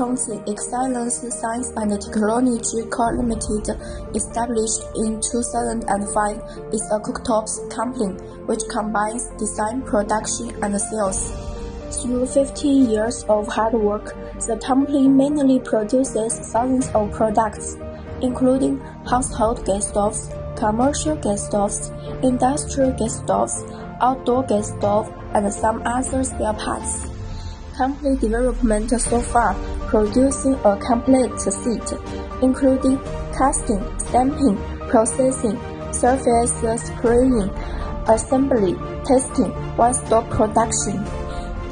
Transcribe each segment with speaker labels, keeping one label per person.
Speaker 1: Chongqing Excellence Science and Technology Co. Limited, established in 2005, is a cooktops company which combines design, production, and sales. Through 15 years of hard work, the company mainly produces thousands of products, including household gas stoves, commercial gas stoves, industrial gas stoves, outdoor gas stove, and some other spare parts. Company development so far producing a complete suite, including casting, stamping, processing, surface spraying, assembly, testing, one-stop production.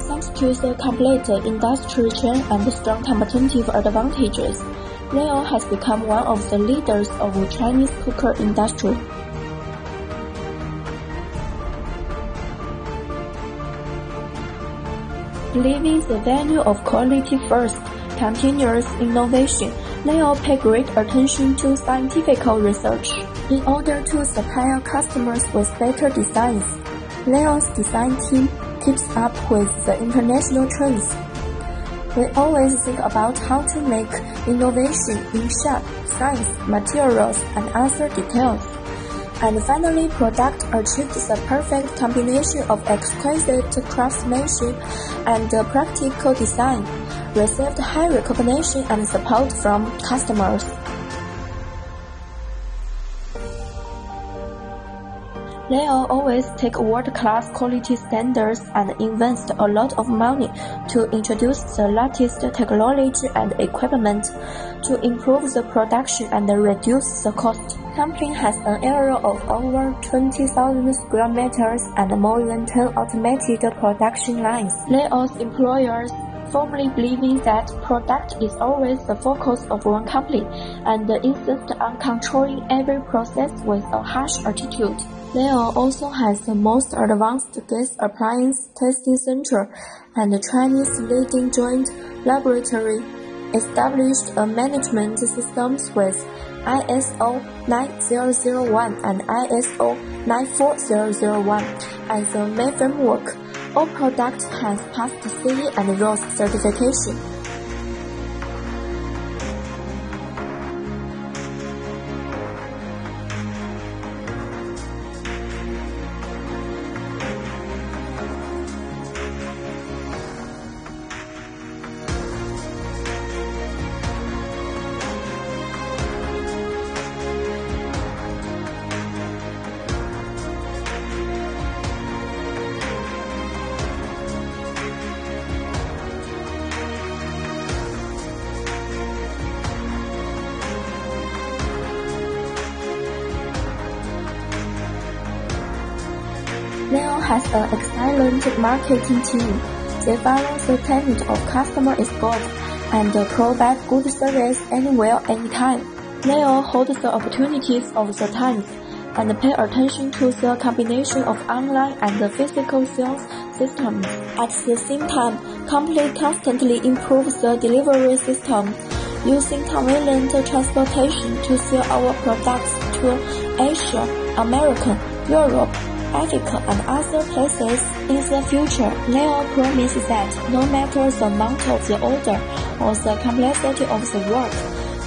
Speaker 1: Thanks to the complete industry chain and strong competitive advantages, Lyroe has become one of the leaders of the Chinese cooker industry. Believing the value of quality first, continuous innovation, Lyroe pay great attention to scientific research. In order to supply customers with better designs, Lyroe's design team keeps up with the international trends. We always think about how to make innovation in shape, size, materials, and other details. And finally, product achieved the perfect combination of exquisite craftsmanship and practical design, received high recognition and support from customers. Lyroe always take world-class quality standards and invest a lot of money to introduce the latest technology and equipment to improve the production and reduce the cost. Company has an area of over 20,000 square meters and more than 10 automated production lines. Lyroe's employers firmly believing that product is always the focus of one company and insist on controlling every process with a harsh attitude. Lyroe also has the most advanced gas appliance testing center and Chinese leading joint laboratory, established a management systems with ISO 9001 and ISO 94001 as the main framework. All products has passed CE and RoHS certification. Lyroe has an excellent marketing team. They follow the tenet of customer is God and uh, provide good service anywhere, anytime. Lyroe holds the opportunities of the times and pay attention to the combination of online and physical sales systems. At the same time, company constantly improves the delivery system, using convenient transportation to sell our products to Asia, America, Europe, Africa and other places in the future. Lyroe promises that no matter the amount of the order or the complexity of the work,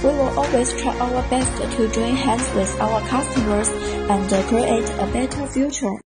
Speaker 1: we will always try our best to join hands with our customers and create a better future.